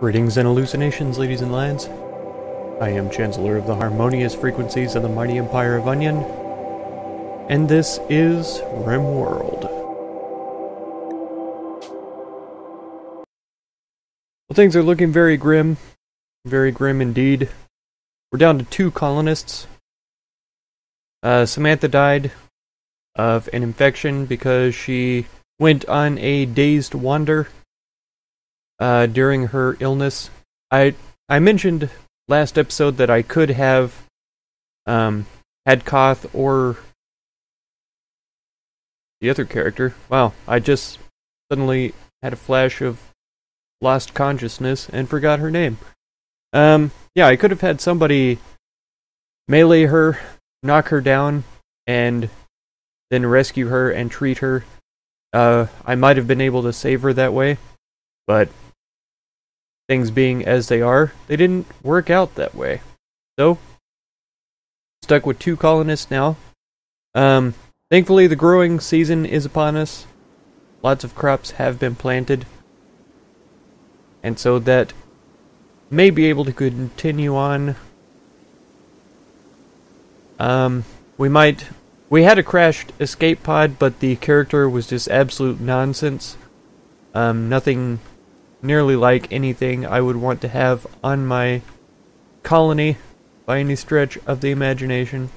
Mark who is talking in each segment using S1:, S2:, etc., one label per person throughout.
S1: Greetings and hallucinations, ladies and lads. I am Chancellor of the Harmonious Frequencies of the Mighty Empire of Onion, and this is RimWorld. Well, things are looking very grim. Very grim indeed. We're down to two colonists. Uh, Samantha died of an infection because she went on a dazed wander uh, during her illness. I I mentioned last episode that I could have um, had Koth or the other character. Wow, I just suddenly had a flash of lost consciousness and forgot her name. Um, yeah, I could have had somebody melee her, knock her down, and then rescue her and treat her. Uh, I might have been able to save her that way, but things being as they are, they didn't work out that way. So, stuck with two colonists now. Um, thankfully, the growing season is upon us. Lots of crops have been planted. And so that may be able to continue on. Um, we might. We had a crashed escape pod, but the character was just absolute nonsense. Um, nothing nearly like anything I would want to have on my colony by any stretch of the imagination.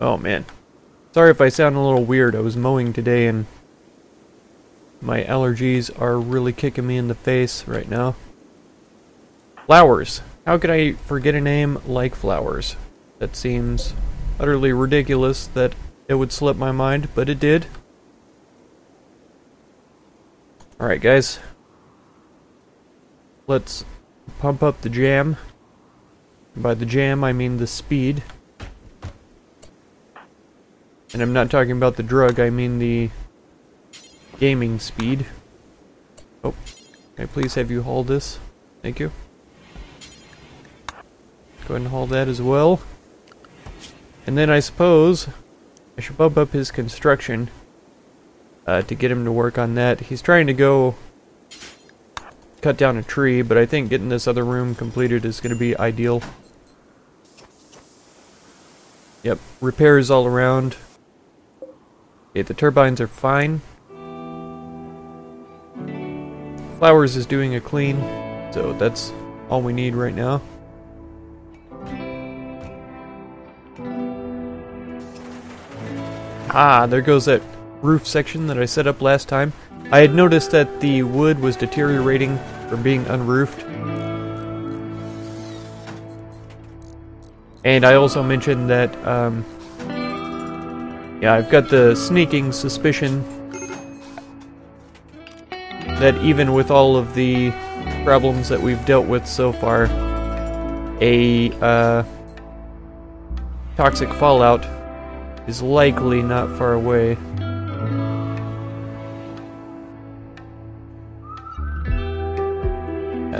S1: Oh man. Sorry if I sound a little weird. I was mowing today and my allergies are really kicking me in the face right now. Flowers. How could I forget a name like Flowers? That seems utterly ridiculous that it would slip my mind, but it did. Alright guys, let's pump up the jam. By the jam I mean the speed. And I'm not talking about the drug, I mean the gaming speed. Oh, can I please have you haul this? Thank you. Go ahead and haul that as well. And then I suppose I should bump up his construction uh, to get him to work on that. He's trying to go cut down a tree, but I think getting this other room completed is going to be ideal. Yep, repairs all around. Okay, the turbines are fine. Flowers is doing a clean, so that's all we need right now. Ah, there goes that roof section that I set up last time. I had noticed that the wood was deteriorating from being unroofed. And I also mentioned that, um, yeah, I've got the sneaking suspicion that even with all of the problems that we've dealt with so far, a uh, toxic fallout is likely not far away.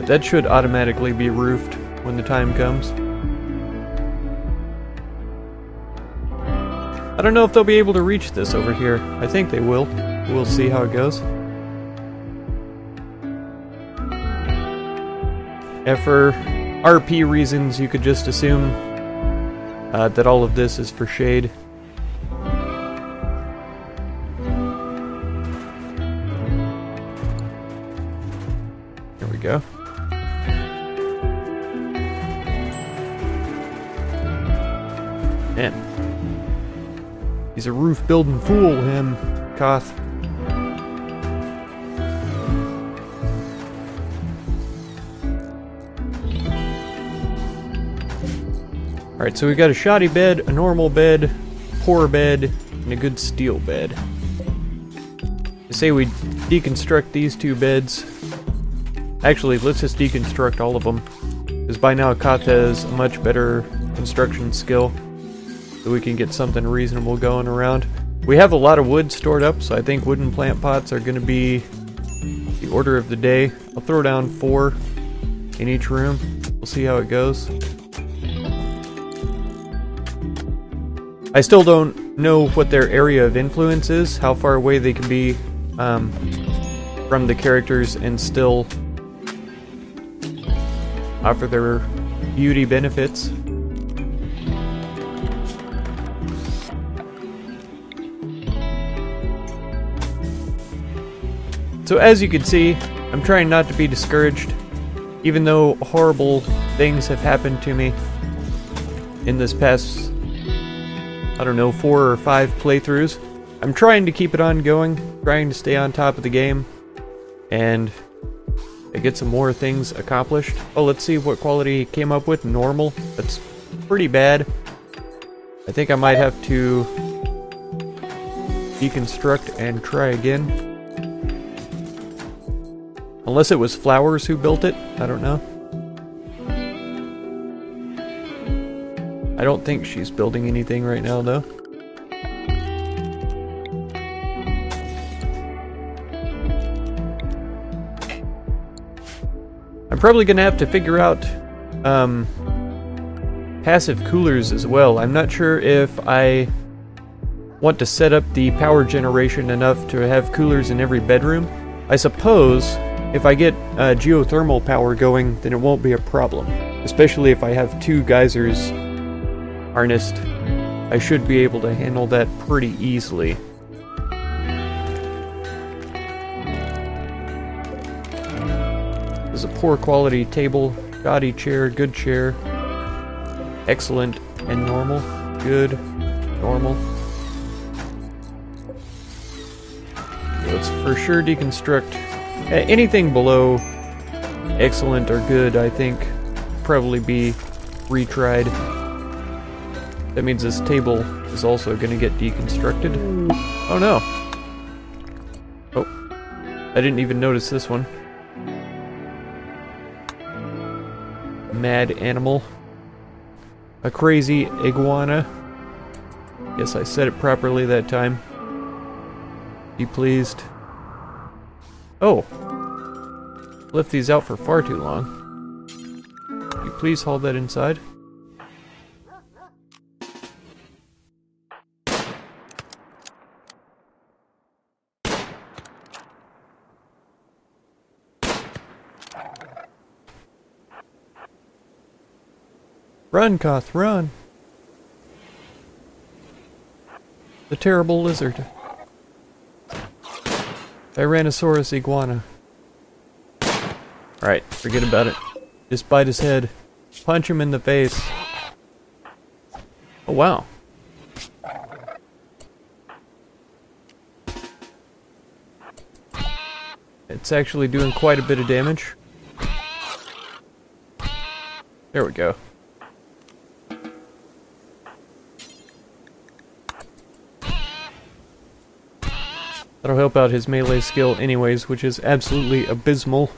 S1: That should automatically be roofed when the time comes. I don't know if they'll be able to reach this over here. I think they will. We'll see how it goes. For RP reasons, you could just assume uh, that all of this is for shade. He's a roof building fool, him, Koth. Alright, so we've got a shoddy bed, a normal bed, poor bed, and a good steel bed. Say we deconstruct these two beds. Actually, let's just deconstruct all of them. Because by now Koth has a much better construction skill so we can get something reasonable going around. We have a lot of wood stored up, so I think wooden plant pots are going to be the order of the day. I'll throw down four in each room. We'll see how it goes. I still don't know what their area of influence is, how far away they can be um, from the characters and still offer their beauty benefits. So as you can see, I'm trying not to be discouraged, even though horrible things have happened to me in this past, I don't know, four or five playthroughs. I'm trying to keep it ongoing, trying to stay on top of the game, and get some more things accomplished. Oh, let's see what quality came up with. Normal. That's pretty bad. I think I might have to deconstruct and try again. Unless it was Flowers who built it. I don't know. I don't think she's building anything right now, though. I'm probably going to have to figure out um, passive coolers as well. I'm not sure if I want to set up the power generation enough to have coolers in every bedroom. I suppose if I get uh, geothermal power going, then it won't be a problem. Especially if I have two geysers harnessed, I should be able to handle that pretty easily. This is a poor quality table, shoddy chair, good chair, excellent and normal, good, normal. Let's for sure deconstruct anything below excellent or good, I think, probably be retried. That means this table is also going to get deconstructed. Oh no! Oh, I didn't even notice this one. Mad animal. A crazy iguana. Yes, I said it properly that time. Be pleased. Oh. Left these out for far too long. You please haul that inside? Run, Koth, run! The terrible lizard. Tyrannosaurus iguana. Alright, forget about it. Just bite his head. Punch him in the face. Oh wow. It's actually doing quite a bit of damage. There we go. That'll help out his melee skill anyways, which is absolutely abysmal.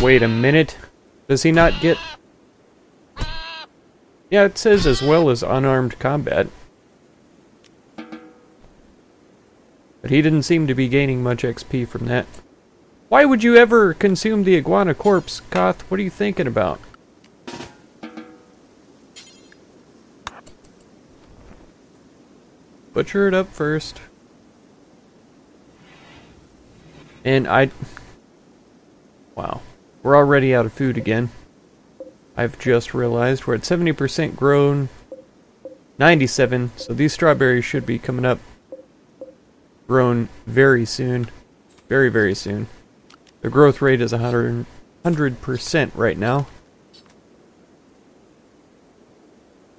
S1: Wait a minute. Does he not get... Yeah, it says as well as unarmed combat. But he didn't seem to be gaining much XP from that. Why would you ever consume the iguana corpse, Koth? What are you thinking about? Butcher it up first. And I... Wow. We're already out of food again. I've just realized we're at 70% grown. 97, so these strawberries should be coming up grown very soon. Very, very soon. The growth rate is 100, 100% right now.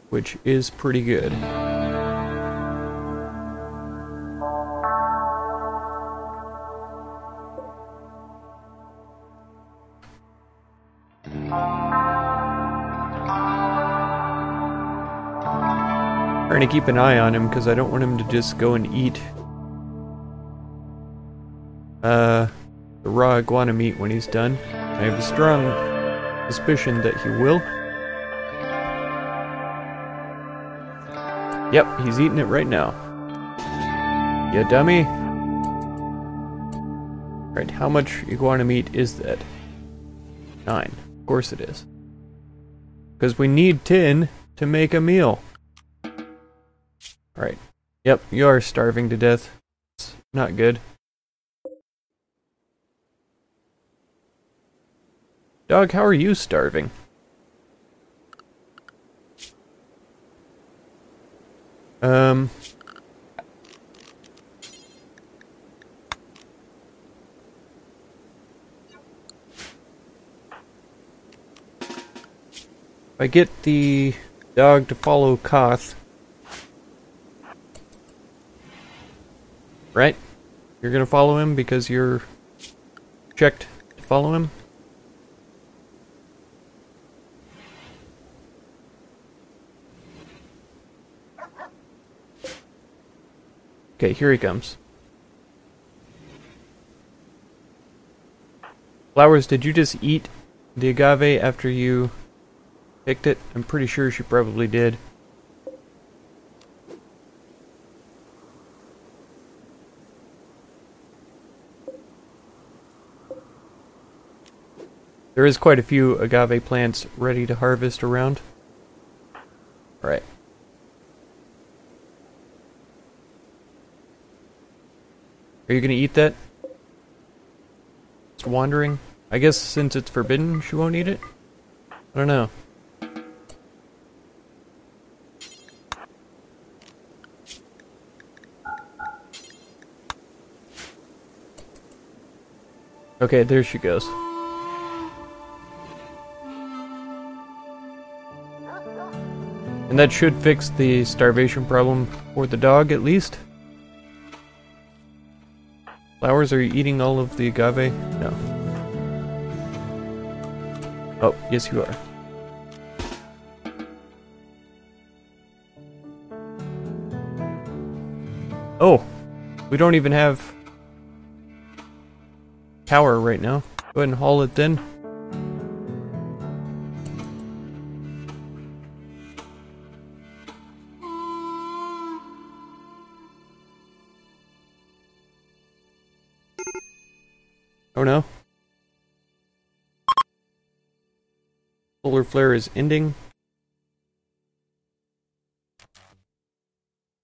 S1: Which is pretty good. Trying to keep an eye on him because I don't want him to just go and eat uh, the raw iguana meat when he's done. I have a strong suspicion that he will. Yep, he's eating it right now. You dummy. Right, how much iguana meat is that? Nine. Of course it is. Because we need tin to make a meal. Alright. Yep, you are starving to death. It's not good. Dog, how are you starving? Um... I get the dog to follow Koth, right? You're gonna follow him because you're checked to follow him? Okay, here he comes. Flowers, did you just eat the agave after you picked it? I'm pretty sure she probably did. There is quite a few agave plants ready to harvest around. Alright. Are you gonna eat that? It's wandering. I guess since it's forbidden, she won't eat it? I don't know. Okay, there she goes. And that should fix the starvation problem for the dog, at least. Flowers, are you eating all of the agave? No. Oh, yes you are. Oh, we don't even have power right now. Go ahead and haul it then. Oh no. Solar flare is ending.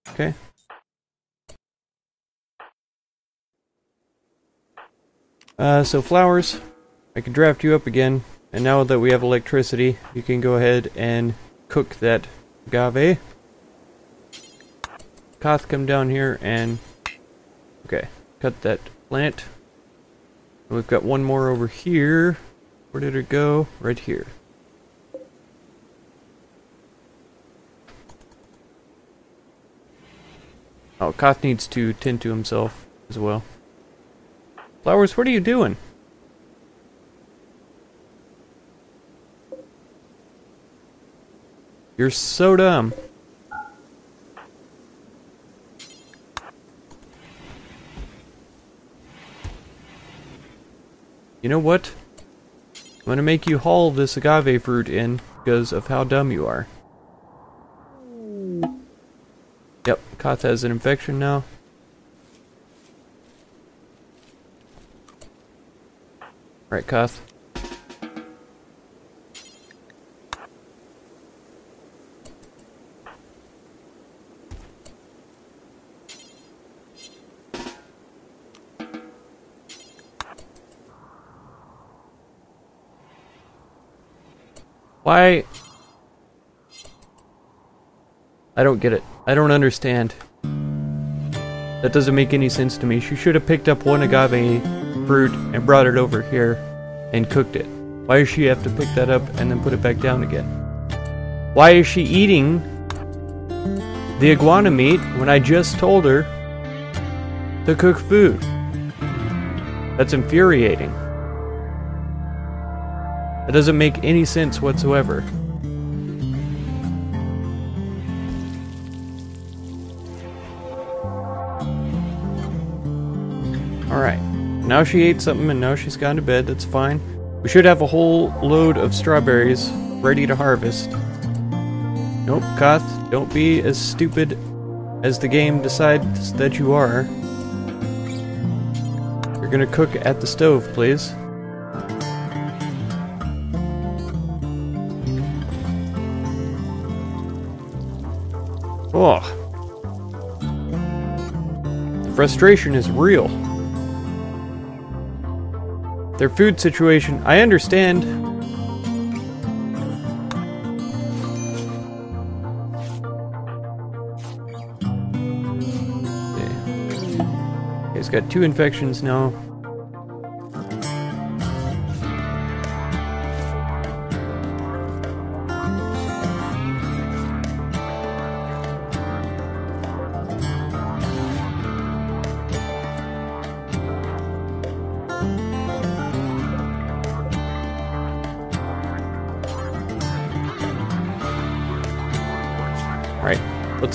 S1: Okay. Uh, so flowers, I can draft you up again, and now that we have electricity, you can go ahead and cook that agave. Koth, come down here and... Okay, cut that plant. We've got one more over here. Where did it go? Right here. Oh, Koth needs to tend to himself as well. Flowers, what are you doing? You're so dumb. You know what? I'm gonna make you haul this agave fruit in because of how dumb you are. Yep, Koth has an infection now. Right, Koth. Why? I don't get it. I don't understand. That doesn't make any sense to me. She should have picked up one agave fruit and brought it over here and cooked it. Why does she have to pick that up and then put it back down again? Why is she eating the iguana meat when I just told her to cook food? That's infuriating. That doesn't make any sense whatsoever. Alright. Now she ate something and now she's gone to bed. That's fine. We should have a whole load of strawberries ready to harvest. Nope, Koth, don't be as stupid as the game decides that you are. You're gonna cook at the stove, please. Oh. The frustration is real. Their food situation, I understand. Okay. He's got two infections now.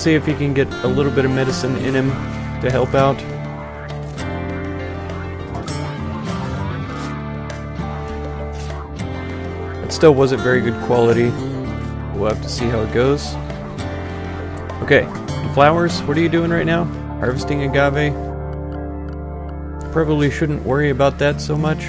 S1: See if he can get a little bit of medicine in him to help out. It still wasn't very good quality. We'll have to see how it goes. Okay, flowers, what are you doing right now? Harvesting agave? Probably shouldn't worry about that so much.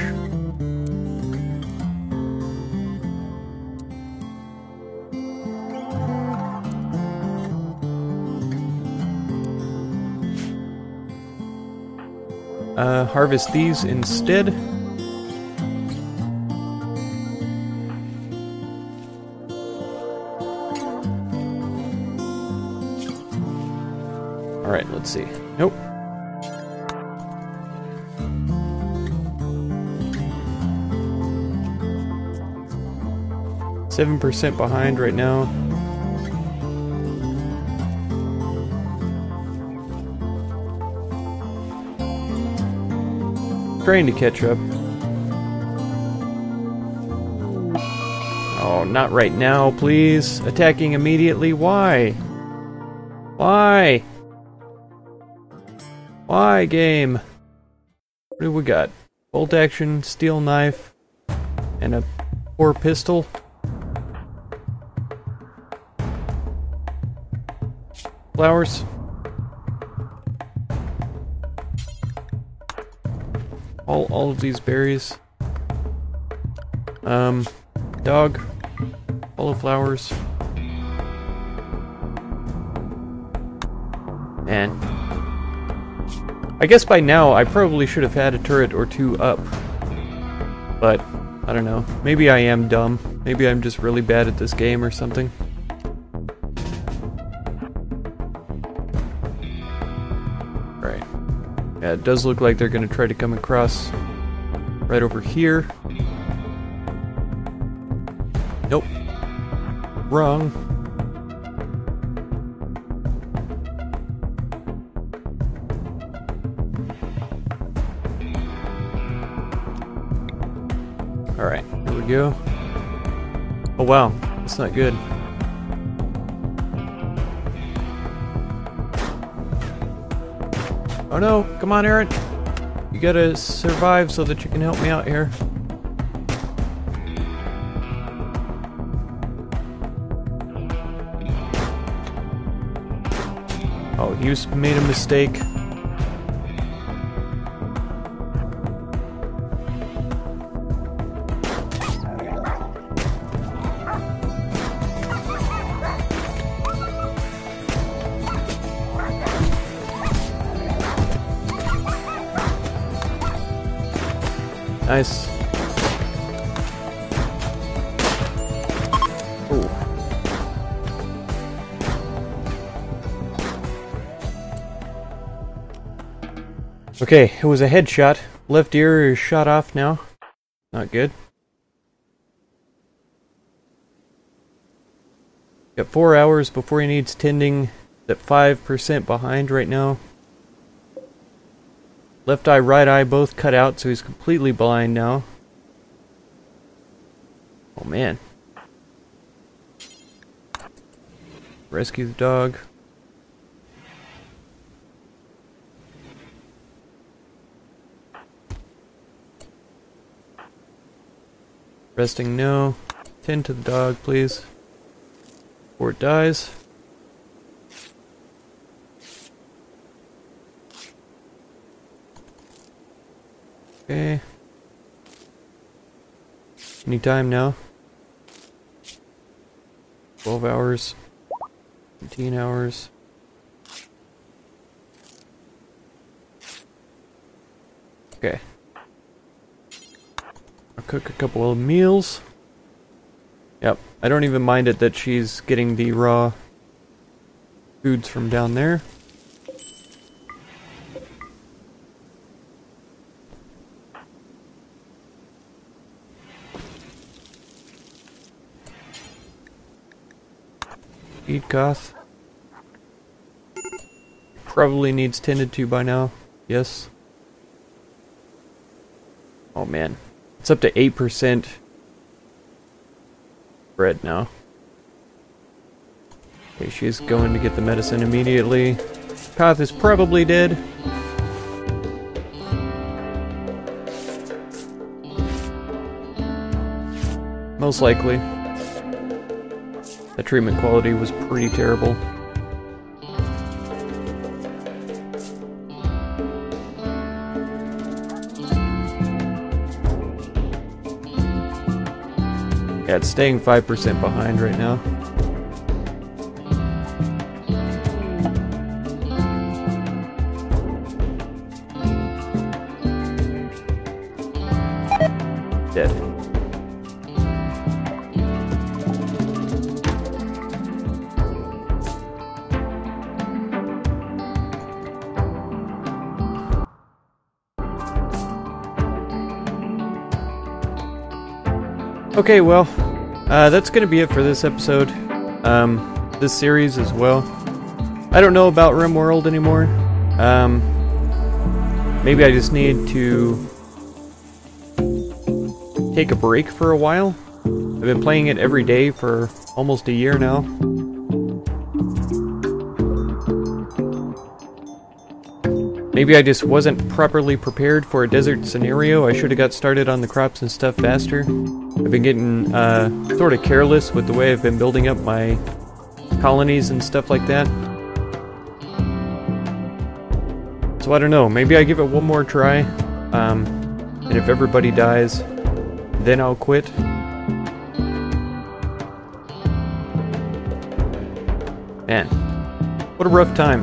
S1: Uh, harvest these instead. Alright, let's see. Nope. Seven percent behind right now. Trying to catch up. Oh, not right now, please. Attacking immediately. Why? Why? Why, game? What do we got? Bolt action, steel knife, and a poor pistol. Flowers. All all of these berries. Um, dog, of flowers. Man. I guess by now I probably should have had a turret or two up. But, I don't know. Maybe I am dumb. Maybe I'm just really bad at this game or something. It does look like they're going to try to come across right over here. Nope. Wrong. Alright, here we go. Oh wow, that's not good. Oh no, come on Aaron. You gotta survive so that you can help me out here. Oh, he made a mistake. Nice. Ooh. Okay, it was a headshot. Left ear is shot off now. Not good. Got four hours before he needs tending. At 5% behind right now. Left eye, right eye both cut out, so he's completely blind now. Oh man. Rescue the dog. Resting no. Tend to the dog, please. Before it dies. Okay. Any time now? 12 hours. 15 hours. Okay. I'll cook a couple of meals. Yep, I don't even mind it that she's getting the raw foods from down there. Koth. Probably needs tended to by now. Yes. Oh man. It's up to 8% bread now. Okay, she's going to get the medicine immediately. Koth is probably dead. Most likely. The treatment quality was pretty terrible. Yeah, it's staying 5% behind right now. Okay, well, uh, that's going to be it for this episode. Um, this series as well. I don't know about RimWorld anymore. Um, maybe I just need to take a break for a while. I've been playing it every day for almost a year now. Maybe I just wasn't properly prepared for a desert scenario. I should have got started on the crops and stuff faster. I've been getting uh, sort of careless with the way I've been building up my colonies and stuff like that. So I don't know, maybe I give it one more try, um, and if everybody dies, then I'll quit. Man, what a rough time.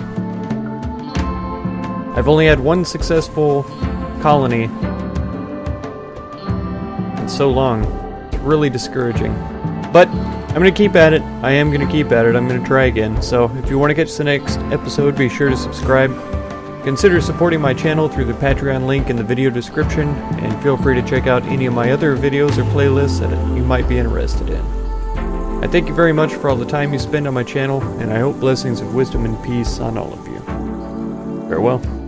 S1: I've only had one successful colony in so long really discouraging. But I'm going to keep at it. I am going to keep at it. I'm going to try again. So if you want to catch the next episode, be sure to subscribe. Consider supporting my channel through the Patreon link in the video description, and feel free to check out any of my other videos or playlists that you might be interested in. I thank you very much for all the time you spend on my channel, and I hope blessings of wisdom and peace on all of you. Farewell.